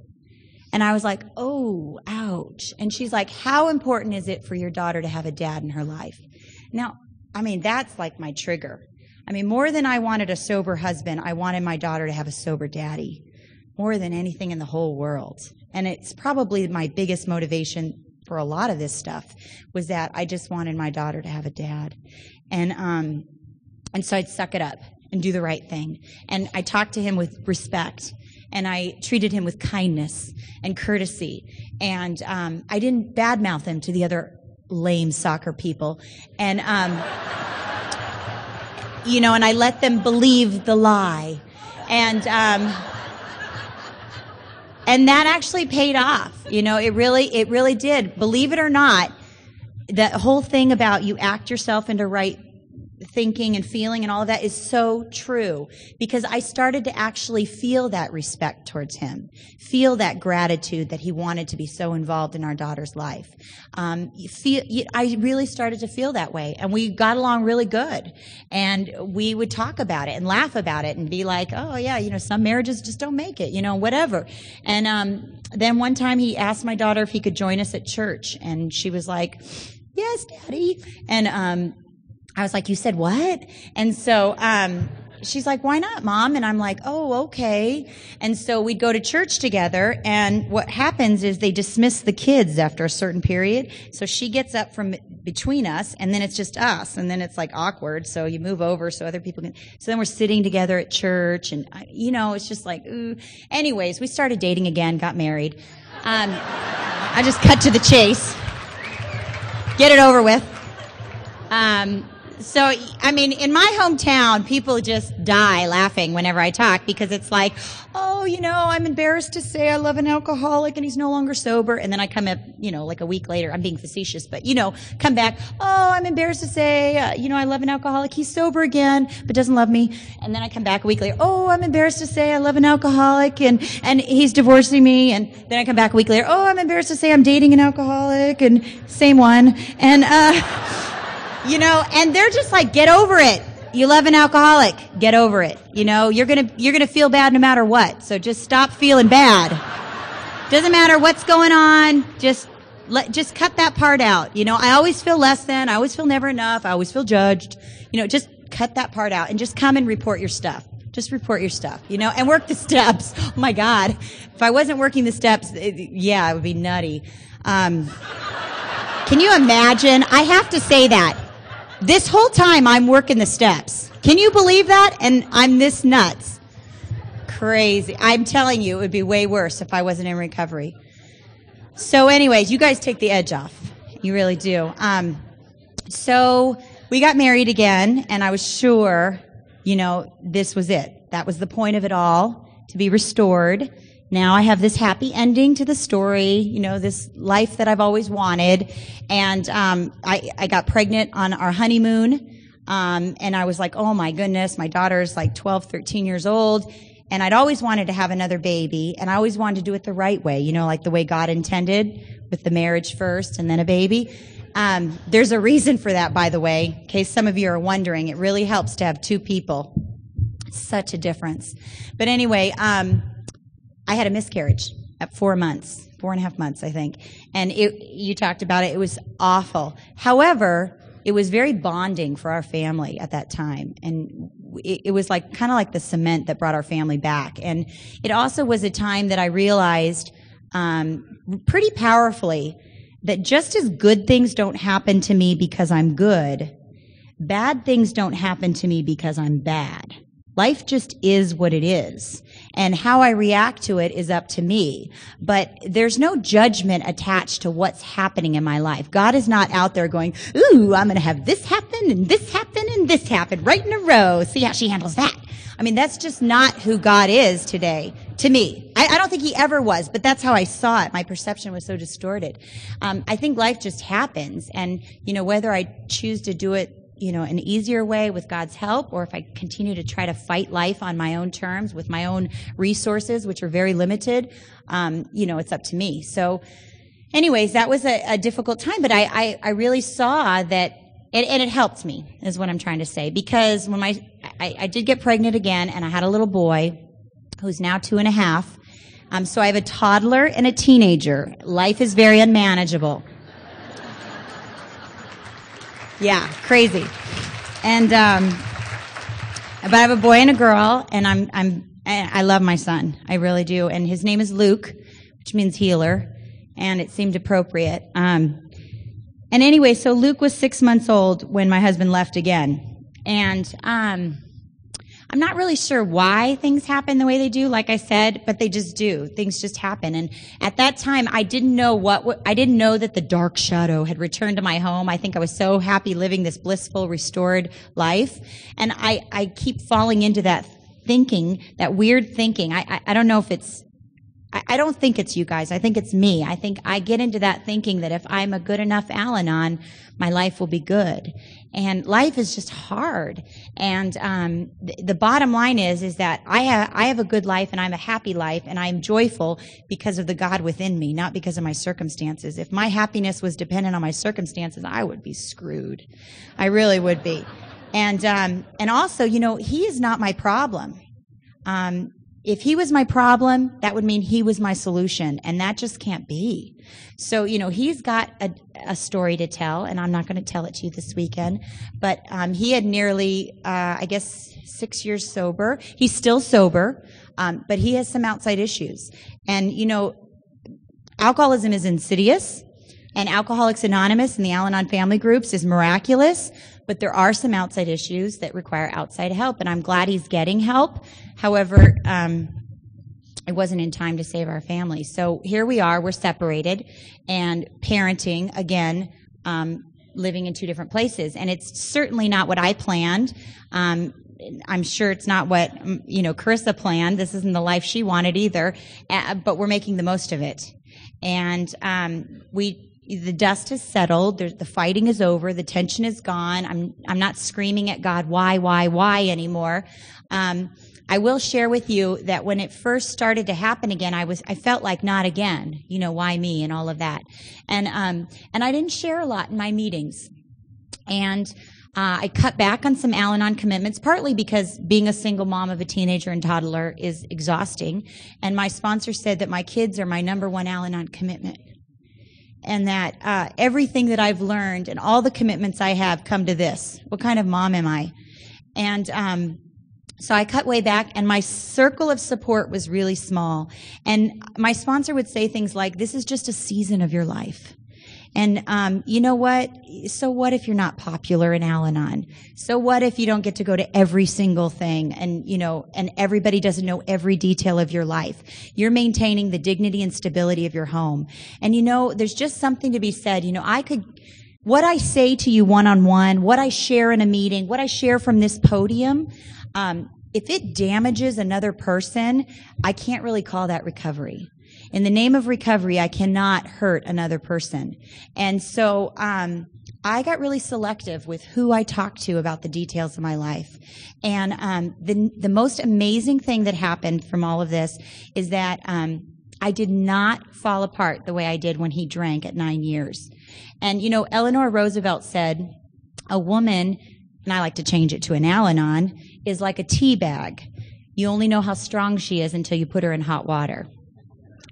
And I was like, oh, ouch. And she's like, how important is it for your daughter to have a dad in her life? Now, I mean, that's like my trigger. I mean, more than I wanted a sober husband, I wanted my daughter to have a sober daddy more than anything in the whole world. And it's probably my biggest motivation for a lot of this stuff was that I just wanted my daughter to have a dad. And, um, and so I'd suck it up and do the right thing. And I talked to him with respect and I treated him with kindness and courtesy. And um, I didn't badmouth him to the other lame soccer people. And, um, you know, and I let them believe the lie. And, um, and that actually paid off. You know, it really, it really did. Believe it or not, that whole thing about you act yourself into right thinking and feeling and all of that is so true because I started to actually feel that respect towards him, feel that gratitude that he wanted to be so involved in our daughter's life. Um, feel, I really started to feel that way, and we got along really good. And we would talk about it and laugh about it and be like, "Oh yeah, you know, some marriages just don't make it, you know, whatever." And um, then one time he asked my daughter if he could join us at church, and she was like, "Yes, Daddy." And um, I was like, you said what? And so, um, she's like, why not, mom? And I'm like, oh, okay. And so we'd go to church together. And what happens is they dismiss the kids after a certain period. So she gets up from between us and then it's just us. And then it's like awkward. So you move over so other people can, so then we're sitting together at church and, you know, it's just like, ooh. Anyways, we started dating again, got married. Um, I just cut to the chase. Get it over with. Um, so, I mean, in my hometown, people just die laughing whenever I talk because it's like, oh, you know, I'm embarrassed to say I love an alcoholic and he's no longer sober. And then I come up, you know, like a week later, I'm being facetious, but, you know, come back, oh, I'm embarrassed to say, uh, you know, I love an alcoholic. He's sober again, but doesn't love me. And then I come back a week later, oh, I'm embarrassed to say I love an alcoholic and, and he's divorcing me. And then I come back a week later, oh, I'm embarrassed to say I'm dating an alcoholic and same one. And, uh, you know, and they're just like, get over it. You love an alcoholic. Get over it. You know, you're gonna, you're gonna feel bad no matter what. So just stop feeling bad. Doesn't matter what's going on. Just let, just cut that part out. You know, I always feel less than. I always feel never enough. I always feel judged. You know, just cut that part out and just come and report your stuff. Just report your stuff, you know, and work the steps. Oh my God. If I wasn't working the steps, it, yeah, it would be nutty. Um, can you imagine? I have to say that. This whole time I'm working the steps. Can you believe that? And I'm this nuts. Crazy. I'm telling you, it would be way worse if I wasn't in recovery. So, anyways, you guys take the edge off. You really do. Um, so we got married again, and I was sure, you know, this was it. That was the point of it all to be restored now I have this happy ending to the story, you know, this life that I've always wanted. And um, I, I got pregnant on our honeymoon. Um, and I was like, oh my goodness, my daughter's like 12, 13 years old. And I'd always wanted to have another baby. And I always wanted to do it the right way, you know, like the way God intended with the marriage first and then a baby. Um, there's a reason for that, by the way, in case some of you are wondering. It really helps to have two people. Such a difference. But anyway, um, I had a miscarriage at four months, four and a half months, I think. And it, you talked about it. It was awful. However, it was very bonding for our family at that time. And it, it was like, kind of like the cement that brought our family back. And it also was a time that I realized, um, pretty powerfully that just as good things don't happen to me because I'm good, bad things don't happen to me because I'm bad. Life just is what it is. And how I react to it is up to me. But there's no judgment attached to what's happening in my life. God is not out there going, ooh, I'm going to have this happen and this happen and this happen right in a row. See how she handles that. I mean, that's just not who God is today to me. I, I, don't think he ever was, but that's how I saw it. My perception was so distorted. Um, I think life just happens. And, you know, whether I choose to do it you know, an easier way with God's help, or if I continue to try to fight life on my own terms with my own resources, which are very limited, um, you know, it's up to me. So, anyways, that was a, a difficult time, but I, I, I really saw that, it, and it helped me, is what I'm trying to say, because when my, I, I did get pregnant again, and I had a little boy who's now two and a half. Um, so I have a toddler and a teenager. Life is very unmanageable. Yeah, crazy. And um, but I have a boy and a girl, and I'm I'm I love my son. I really do. And his name is Luke, which means healer. and it seemed appropriate. Um, and anyway, so Luke was six months old when my husband left again. And um, I'm not really sure why things happen the way they do, like I said, but they just do. Things just happen. And at that time, I didn't know what, I didn't know that the dark shadow had returned to my home. I think I was so happy living this blissful, restored life. And I, I keep falling into that thinking, that weird thinking. I, I, I don't know if it's I, don't think it's you guys. I think it's me. I think I get into that thinking that if I'm a good enough Al Anon, my life will be good. And life is just hard. And um, the, the bottom line is, is that I have I have a good life and I'm a happy life and I'm joyful because of the God within me, not because of my circumstances. If my happiness was dependent on my circumstances, I would be screwed. I really would be. And um, and also, you know, He is not my problem. Um, if he was my problem, that would mean he was my solution. And that just can't be. So, you know, he's got a, a story to tell, and I'm not going to tell it to you this weekend. But um, he had nearly, uh, I guess, six years sober. He's still sober, um, but he has some outside issues. And, you know, alcoholism is insidious, and Alcoholics Anonymous and the Al Anon family groups is miraculous, but there are some outside issues that require outside help, and I'm glad he's getting help. However, um, it wasn't in time to save our family. So here we are, we're separated, and parenting again. Um, living in two different places, and it's certainly not what I planned. Um, I'm sure it's not what you know Carissa planned. This isn't the life she wanted either, uh, but we're making the most of it. And um, we the dust has settled. There's, the fighting is over. The tension is gone. I'm, I'm not screaming at God, why, why, why anymore. Um, I will share with you that when it first started to happen again, I was, I felt like not again, you know, why me and all of that. And, um, and I didn't share a lot in my meetings. And, uh, I cut back on some Al Anon commitments, partly because being a single mom of a teenager and toddler is exhausting. And my sponsor said that my kids are my number one Al Anon commitment and that uh, everything that I've learned and all the commitments I have come to this. What kind of mom am I? And um, so I cut way back, and my circle of support was really small. And my sponsor would say things like, "This is just a season of your life." And um, you know what? So what if you're not popular in Al-Anon? So what if you don't get to go to every single thing and, you know, and everybody doesn't know every detail of your life? You're maintaining the dignity and stability of your home. And you know, there's just something to be said. You know, I could, what I say to you one on one, what I share in a meeting, what I share from this podium, um, if it damages another person, I can't really call that recovery in the name of recovery, I cannot hurt another person. And so, um, I got really selective with who I talked to about the details of my life. And um, the the most amazing thing that happened from all of this is that um, I did not fall apart the way I did when he drank at nine years. And you know, Eleanor Roosevelt said, "A woman." And I like to change it to an Al-Anon, is like a tea bag. You only know how strong she is until you put her in hot water.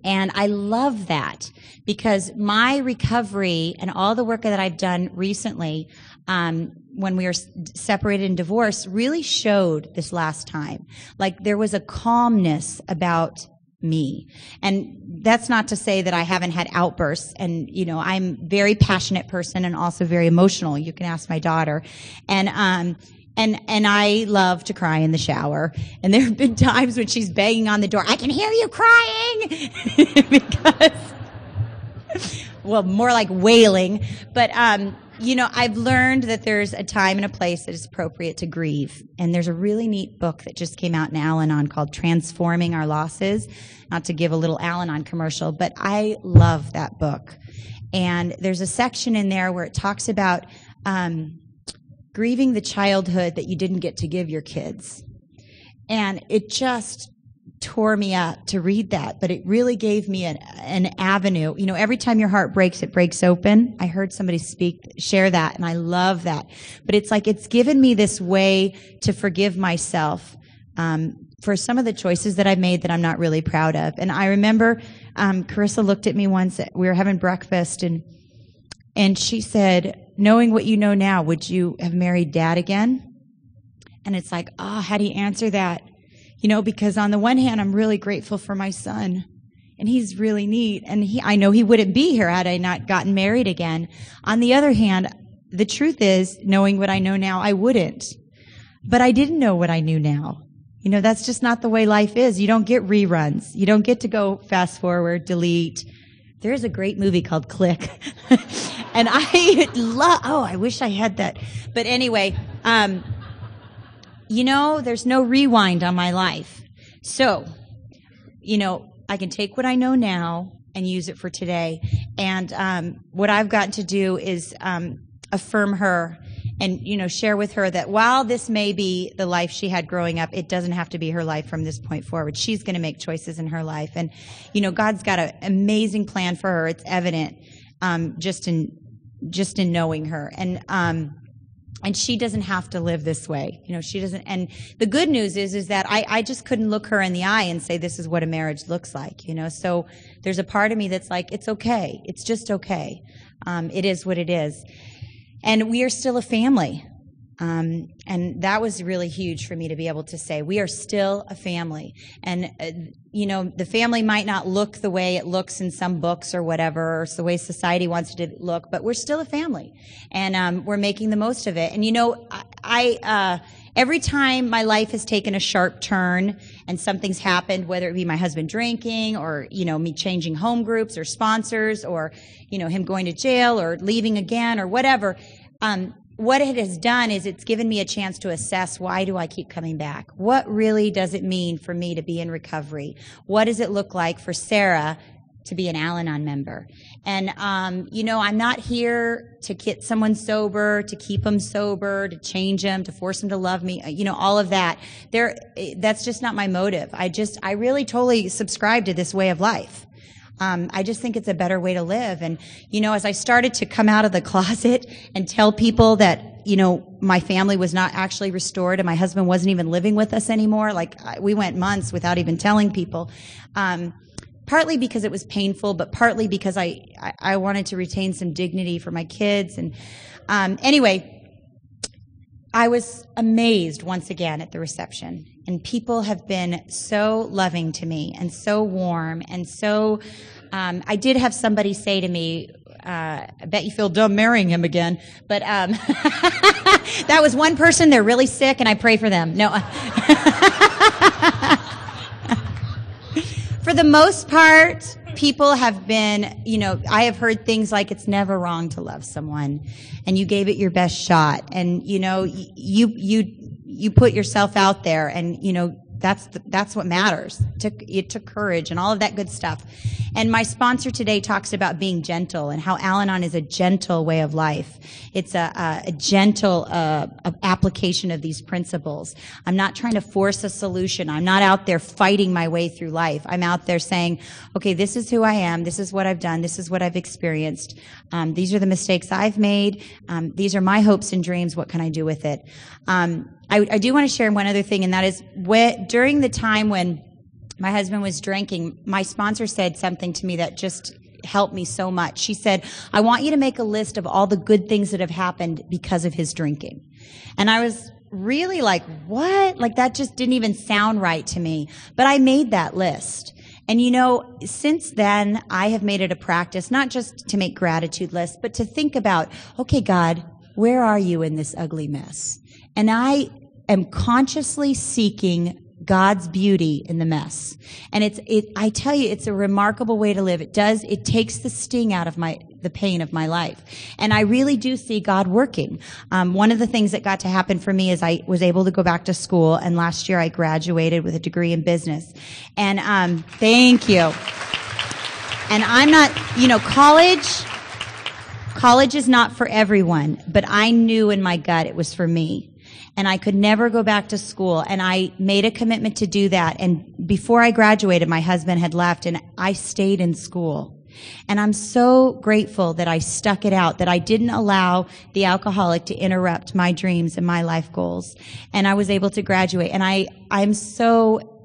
And I love that because my recovery and all the work that I've done recently, um, when we were separated and divorced, really showed this last time. Like there was a calmness about me. And that's not to say that I haven't had outbursts. And, you know, I'm very passionate person and also very emotional. You can ask my daughter. And, um, and and I love to cry in the shower. And there have been times when she's banging on the door, I can hear you crying because well, more like wailing. But um, you know, I've learned that there's a time and a place that is appropriate to grieve. And there's a really neat book that just came out in Al Anon called Transforming Our Losses. Not to give a little Al Anon commercial, but I love that book. And there's a section in there where it talks about um, grieving the childhood that you didn't get to give your kids. And it just tore me up to read that, but it really gave me an, an avenue. You know, every time your heart breaks, it breaks open. I heard somebody speak, share that, and I love that. But it's like it's given me this way to forgive myself um, for some of the choices that I've made that I'm not really proud of. And I remember um, Carissa looked at me once. We were having breakfast, and and she said, knowing what you know now, would you have married dad again? And it's like, oh, how do you answer that? You know, because on the one hand, I'm really grateful for my son. and he's really neat. And he, I know he wouldn't be here had I not gotten married again. On the other hand, the truth is, knowing what I know now, I wouldn't. But I didn't know what I knew now. You know, that's just not the way life is. You don't get reruns. You don't get to go fast forward, delete. There's a great movie called Click. and I love, oh, I wish I had that. But anyway, um, you know, there's no rewind on my life. So, you know, I can take what I know now and use it for today. And um, what I've got to do is um, affirm her and you know share with her that while this may be the life she had growing up it doesn't have to be her life from this point forward she's going to make choices in her life and you know god's got an amazing plan for her it's evident um, just in just in knowing her. And um, and she doesn't have to live this way you know she doesn't and the good news is is that I, I just couldn't look her in the eye and say this is what a marriage looks like you know? So there's a part of me that's like it's okay. It's just okay. Um, it is what it is. And we are still a family um, and that was really huge for me to be able to say we are still a family. And uh, you know the family might not look the way it looks in some books or whatever or the way society wants it to look but we're still a family. And um, we're making the most of it. And you know i, I uh, every time my life has taken a sharp turn and something's happened whether it be my husband drinking or you know me changing home groups or sponsors or you know him going to jail or leaving again or whatever um, what it has done is it's given me a chance to assess why do I keep coming back? What really does it mean for me to be in recovery? What does it look like for Sarah to be an Al Anon member? And, um, you know, I'm not here to get someone sober, to keep them sober, to change them, to force them to love me, you know, all of that. There, that's just not my motive. I just, I really totally subscribe to this way of life. Um, I just think it's a better way to live. And, you know, as I started to come out of the closet and tell people that, you know, my family was not actually restored and my husband wasn't even living with us anymore, like we went months without even telling people. Um, partly because it was painful, but partly because I, I, I, wanted to retain some dignity for my kids. And um, anyway, I was amazed once again at the reception. And people have been so loving to me and so warm and so. Um, I did have somebody say to me, uh, I bet you feel dumb marrying him again. But um, that was one person. They're really sick, and I pray for them. No. for the most part, people have been, you know, I have heard things like it's never wrong to love someone and you gave it your best shot. And, you know, you, you, you put yourself out there and, you know, that's the, that's what matters. It took, it took courage and all of that good stuff. And my sponsor today talks about being gentle and how Al-Anon is a gentle way of life. It's a, a, a gentle uh, application of these principles. I'm not trying to force a solution. I'm not out there fighting my way through life. I'm out there saying, okay, this is who I am. This is what I've done. This is what I've experienced. Um, these are the mistakes I've made. Um, these are my hopes and dreams. What can I do with it? Um, I, I do want to share one other thing, and that is during the time when my husband was drinking, my sponsor said something to me that just helped me so much. She said, I want you to make a list of all the good things that have happened because of his drinking. And I was really like, what? Like that just didn't even sound right to me. But I made that list. And you know, since then, I have made it a practice, not just to make gratitude lists, but to think about, okay, God, where are you in this ugly mess? And I am consciously seeking God's beauty in the mess. And it's, it, I tell you, it's a remarkable way to live. It does, it takes the sting out of my, the pain of my life. And I really do see God working. Um, one of the things that got to happen for me is I was able to go back to school, and last year I graduated with a degree in business. And um, thank you. And I'm not, you know, college. College is not for everyone, but I knew in my gut it was for me and I could never go back to school. And I made a commitment to do that. And before I graduated, my husband had left and I stayed in school. And I'm so grateful that I stuck it out, that I didn't allow the alcoholic to interrupt my dreams and my life goals. And I was able to graduate. And I, I'm so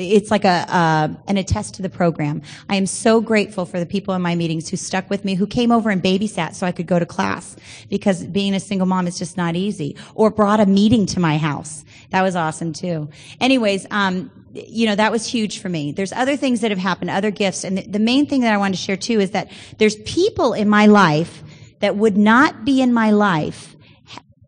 it's like a uh, an attest to the program. I am so grateful for the people in my meetings who stuck with me, who came over and babysat so I could go to class because being a single mom is just not easy. Or brought a meeting to my house. That was awesome too. Anyways, um, you know, that was huge for me. There's other things that have happened, other gifts. And the, the main thing that I wanted to share too is that there's people in my life that would not be in my life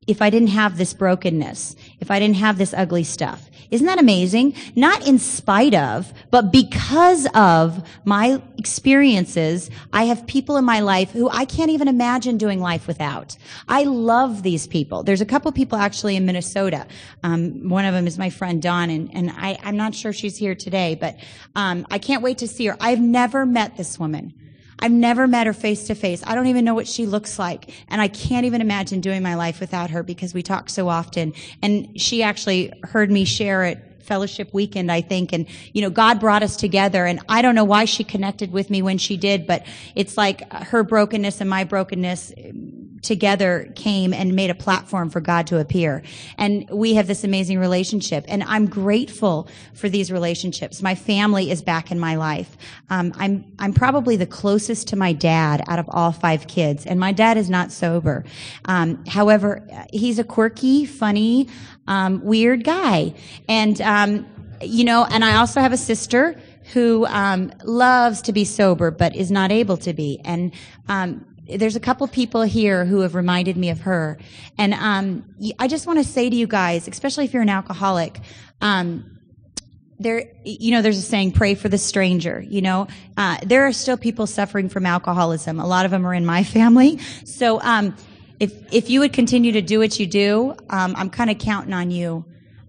if I didn't have this brokenness, if I didn't have this ugly stuff. Isn't that amazing? Not in spite of, but because of my experiences, I have people in my life who I can't even imagine doing life without. I love these people. There's a couple people actually in Minnesota. Um, one of them is my friend Dawn, and, and I, am not sure she's here today, but um, I can't wait to see her. I've never met this woman. I've never met her face to face. I don't even know what she looks like. And I can't even imagine doing my life without her because we talk so often. And she actually heard me share it fellowship weekend, I think. And, you know, God brought us together and I don't know why she connected with me when she did, but it's like her brokenness and my brokenness together came and made a platform for God to appear. And we have this amazing relationship. And I'm grateful for these relationships. My family is back in my life. Um, I'm, I'm probably the closest to my dad out of all five kids. And my dad is not sober. Um, however, he's a quirky, funny, um, weird guy. And, um, you know, and I also have a sister who um, loves to be sober but is not able to be. And um, there's a couple people here who have reminded me of her. And um, I just want to say to you guys, especially if you're an alcoholic, um, there, you know, there's a saying, pray for the stranger, you know. Uh, there are still people suffering from alcoholism. A lot of them are in my family. So, um, if, if you would continue to do what you do, um, I'm kind of counting on you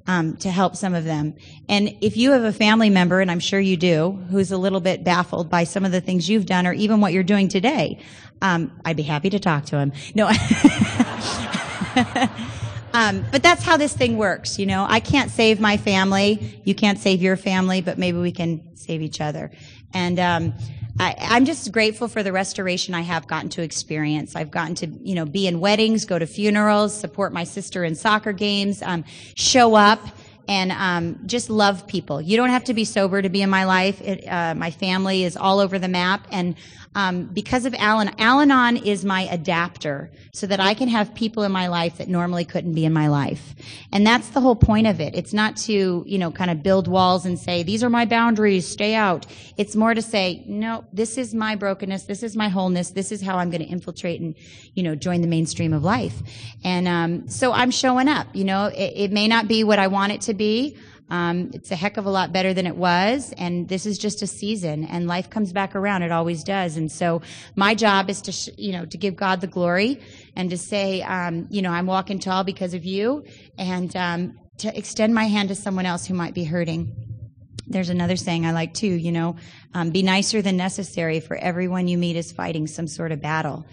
um, to help some of them. And if you have a family member, and I'm sure you do, who's a little bit baffled by some of the things you've done or even what you're doing today, um, I'd be happy to talk to him. No. um, but that's how this thing works, you know. I can't save my family. You can't save your family, but maybe we can save each other. And um, I, I'm just grateful for the restoration I have gotten to experience. I've gotten to, you know, be in weddings, go to funerals, support my sister in soccer games, um, show up and um, just love people. You don't have to be sober to be in my life. It, uh, my family is all over the map, and um, because of Alan, Al-Anon is my adapter, so that I can have people in my life that normally couldn't be in my life. And that's the whole point of it. It's not to you know kind of build walls and say these are my boundaries, stay out. It's more to say no, this is my brokenness, this is my wholeness, this is how I'm going to infiltrate and you know join the mainstream of life. And um, so I'm showing up. You know, it, it may not be what I want it to be. Um, it's a heck of a lot better than it was, and this is just a season, and life comes back around. It always does. And so, my job is to, sh- you know, to give God the glory and to say, um, you know, I'm walking tall because of you, and um, to extend my hand to someone else who might be hurting. There's another saying I like too, you know, um, be nicer than necessary, for everyone you meet is fighting some sort of battle.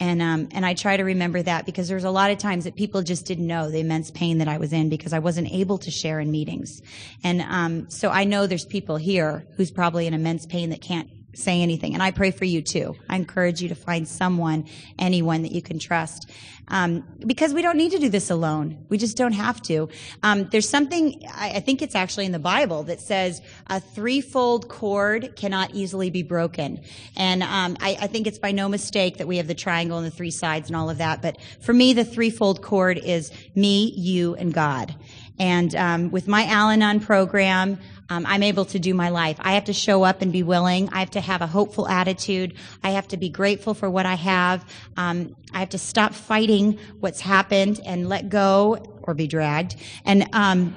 And um, and I try to remember that because there's a lot of times that people just didn't know the immense pain that I was in because I wasn't able to share in meetings. And um, so I know there's people here who's probably in immense pain that can't say anything. And I pray for you too. I encourage you to find someone, anyone that you can trust. Um, because we don't need to do this alone. We just don't have to. Um, there's something, I, I, think it's actually in the Bible, that says a threefold cord cannot easily be broken. And um, I, I think it's by no mistake that we have the triangle and the three sides and all of that. But for me, the threefold cord is me, you, and God. And um, with my Al Anon program, um, I'm able to do my life. I have to show up and be willing. I have to have a hopeful attitude. I have to be grateful for what I have. Um, I have to stop fighting what's happened and let go or be dragged and um,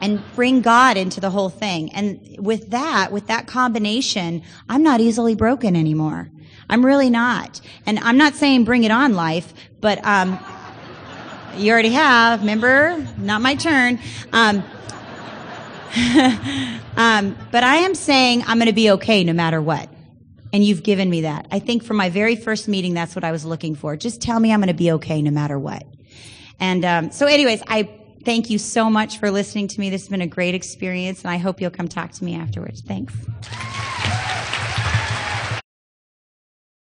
and bring God into the whole thing. And with that, with that combination, I'm not easily broken anymore. I'm really not. And I'm not saying bring it on life, but um, you already have. Remember, not my turn. Um, but I am saying I'm going to be okay no matter what. And you've given me that. I think from my very first meeting, that's what I was looking for. Just tell me I'm going to be okay no matter what. And um, so, anyways, I thank you so much for listening to me. This has been a great experience, and I hope you'll come talk to me afterwards. Thanks.